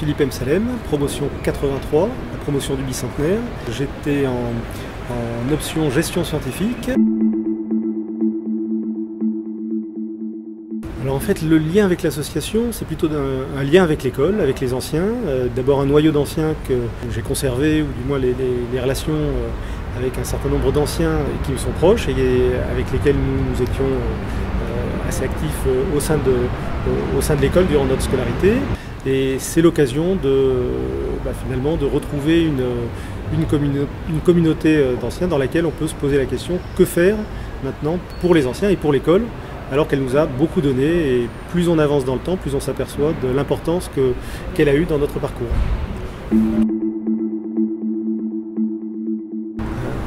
Philippe M. Salem, promotion 83, la promotion du bicentenaire. J'étais en, option gestion scientifique. Alors en fait, le lien avec l'association, c'est plutôt un, lien avec l'école, avec les anciens. Euh, D'abord un noyau d'anciens que j'ai conservé, ou du moins les, relations euh, avec un certain nombre d'anciens qui me sont proches et avec lesquels nous, nous étions euh, assez actifs euh, euh, au sein de l'école durant notre scolarité. Et c'est l'occasion de bah, finalement de retrouver une, une, communauté euh, d'anciens dans laquelle on peut se poser la question que faire maintenant pour les anciens et pour l'école alors qu'elle nous a beaucoup donné et plus on avance dans le temps, plus on s'aperçoit de l'importance qu'elle qu a eue dans notre parcours.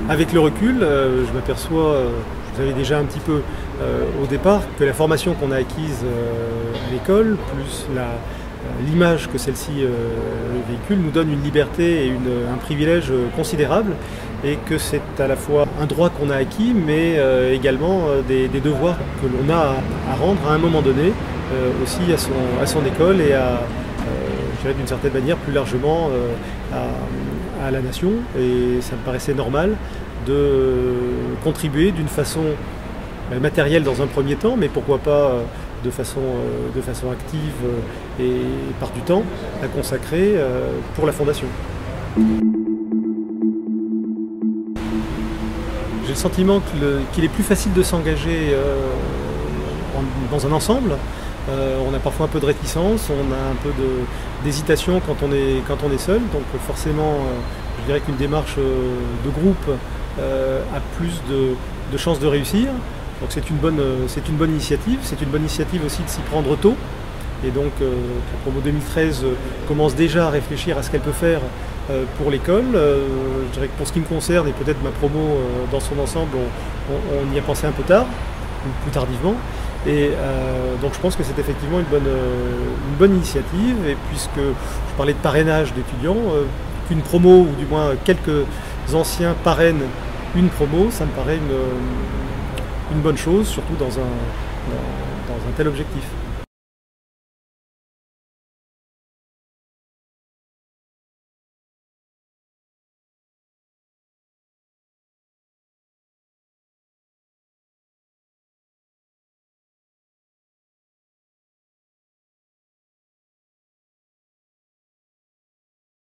Avec le recul, euh, je m'aperçois, euh, je vous avais déjà un petit peu euh, au départ, que la formation qu'on a acquise à l'école, plus l'image que celle-ci véhicule, nous donne une liberté et un privilège considérable et que c'est à la fois un droit qu'on a acquis, mais euh, également euh, des, devoirs que l'on a à, rendre à un moment donné, euh, aussi à son, école et à, d'une certaine manière, plus largement à, la nation. Et ça me paraissait normal de contribuer d'une façon matérielle dans un premier temps, mais pourquoi pas de façon, de façon active et par du temps à consacrer pour la Fondation. J'ai le sentiment qu'il qu est plus facile de s'engager euh, dans un ensemble. Euh, on a parfois un peu de réticence, on a un peu d'hésitation quand, on est, seul. Donc forcément, euh, je dirais qu'une démarche de groupe euh, a plus de, chances de réussir. Donc c'est une, bonne, initiative. C'est une bonne initiative aussi de s'y prendre tôt. Et donc euh, la promo 2013 commence déjà à réfléchir à ce qu'elle peut faire euh, pour l'école. Euh, je dirais que pour ce qui me concerne, et peut-être ma promo euh, dans son ensemble, on, y a pensé un peu tard, ou plus tardivement. Et euh, donc je pense que c'est effectivement une bonne, une bonne initiative. Et puisque je parlais de parrainage d'étudiants, qu'une promo, ou du moins quelques anciens parrainent une promo, ça me paraît une, une bonne chose, surtout dans un, tel objectif.